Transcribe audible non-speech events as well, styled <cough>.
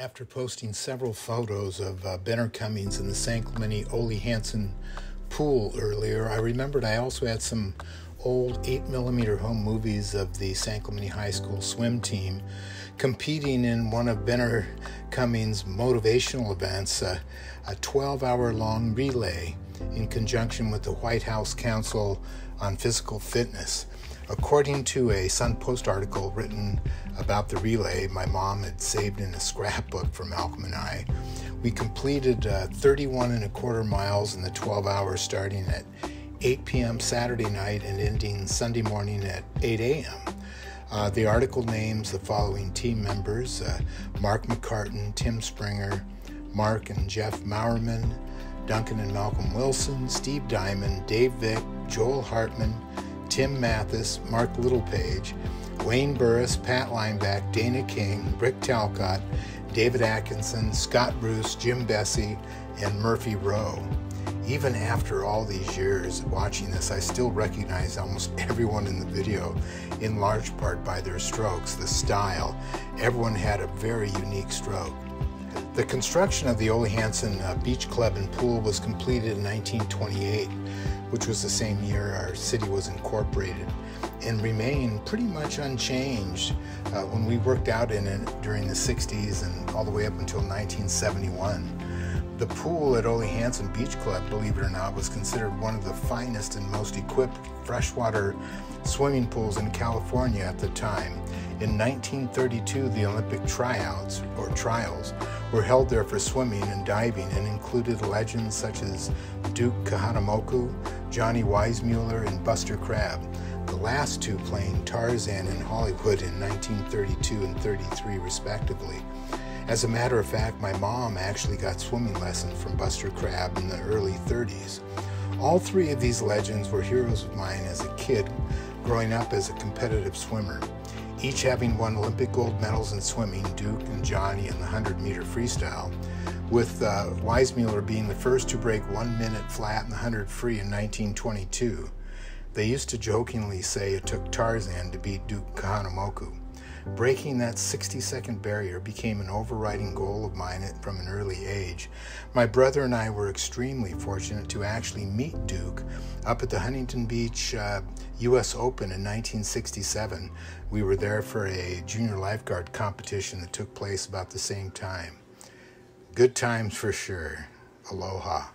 After posting several photos of uh, Benner Cummings in the San Clemente Ole Hansen pool earlier, I remembered I also had some old 8mm home movies of the San Clemente High School swim team competing in one of Benner Cummings' motivational events, uh, a 12 hour long relay in conjunction with the White House Council on Physical Fitness. According to a Sun Post article written about the relay my mom had saved in a scrapbook for Malcolm and I, we completed uh, 31 and a quarter miles in the 12 hours starting at 8 p.m. Saturday night and ending Sunday morning at 8 a.m. Uh, the article names the following team members uh, Mark McCartin, Tim Springer, Mark and Jeff Mauerman, Duncan and Malcolm Wilson, Steve Diamond, Dave Vick, Joel Hartman, Tim Mathes, Mark Littlepage, Wayne Burris, Pat Lineback, Dana King, Rick Talcott, David Atkinson, Scott Bruce, Jim Besse, and Murphy Rowe. Even after all these years watching this, I still recognize almost <laughs> everyone in the video, in large part by their strokes, the style. Everyone had a very unique stroke. The construction of the Ole Hansen uh, Beach Club and Pool was completed in 1928 which was the same year our city was incorporated, and remained pretty much unchanged uh, when we worked out in it during the 60s and all the way up until 1971. The pool at Ole Hansen Beach Club, believe it or not, was considered one of the finest and most equipped freshwater swimming pools in California at the time. In 1932, the Olympic tryouts, or trials, were held there for swimming and diving and included legends such as Duke Kahanamoku, Johnny Weissmuller, and Buster Crabbe, the last two playing Tarzan in Hollywood in 1932 and 33, respectively. As a matter of fact, my mom actually got swimming lessons from Buster Crabbe in the early 30s. All three of these legends were heroes of mine as a kid growing up as a competitive swimmer. Each having won Olympic gold medals in swimming, Duke and Johnny in the 100 meter freestyle, with uh, Weissmuller being the first to break one minute flat the 100 free in 1922. They used to jokingly say it took Tarzan to beat Duke Kahanamoku. Breaking that 60 second barrier became an overriding goal of mine from an early age. My brother and I were extremely fortunate to actually meet Duke up at the Huntington Beach uh, U.S. Open in 1967. We were there for a junior lifeguard competition that took place about the same time. Good times for sure. Aloha.